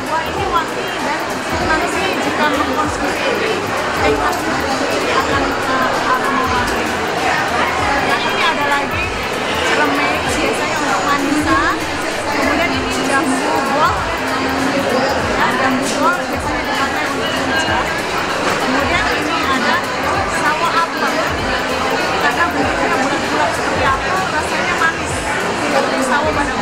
buah ini wangi dan nanti jika mengkonsumsi ini eh, ekstrak ini akan eh, aroma Nah ini ada lagi cermek biasanya untuk manisan. Kemudian ini jambu buah, ya, jambu buah biasanya dipakai untuk hijau. Kemudian ini ada sawo apel. Karena bentuknya bulat-bulat seperti apel, rasanya manis. Seperti sawo pada